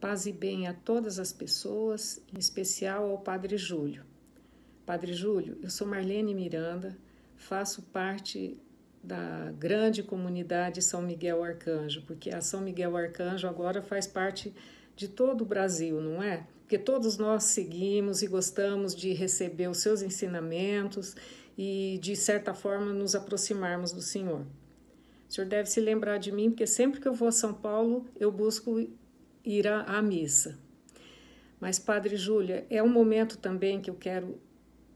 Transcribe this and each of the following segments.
Paz e bem a todas as pessoas, em especial ao Padre Júlio. Padre Júlio, eu sou Marlene Miranda, faço parte da grande comunidade São Miguel Arcanjo, porque a São Miguel Arcanjo agora faz parte de todo o Brasil, não é? Porque todos nós seguimos e gostamos de receber os seus ensinamentos e, de certa forma, nos aproximarmos do Senhor. O senhor deve se lembrar de mim, porque sempre que eu vou a São Paulo, eu busco ir à, à missa. Mas, Padre Júlia, é um momento também que eu quero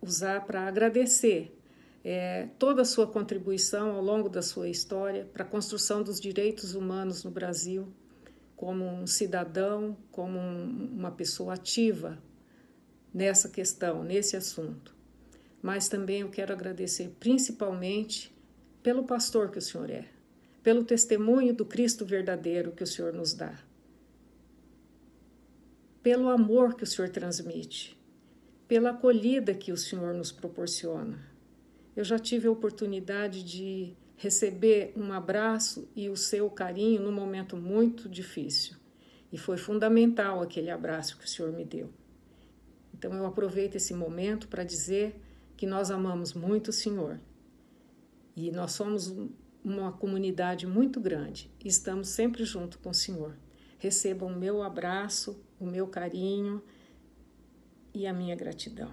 usar para agradecer é, toda a sua contribuição ao longo da sua história para a construção dos direitos humanos no Brasil, como um cidadão, como um, uma pessoa ativa nessa questão, nesse assunto. Mas também eu quero agradecer principalmente pelo pastor que o senhor é, pelo testemunho do Cristo verdadeiro que o senhor nos dá, pelo amor que o senhor transmite pela acolhida que o Senhor nos proporciona. Eu já tive a oportunidade de receber um abraço e o seu carinho num momento muito difícil. E foi fundamental aquele abraço que o Senhor me deu. Então eu aproveito esse momento para dizer que nós amamos muito o Senhor. E nós somos uma comunidade muito grande e estamos sempre junto com o Senhor. Recebam o meu abraço, o meu carinho e a minha gratidão.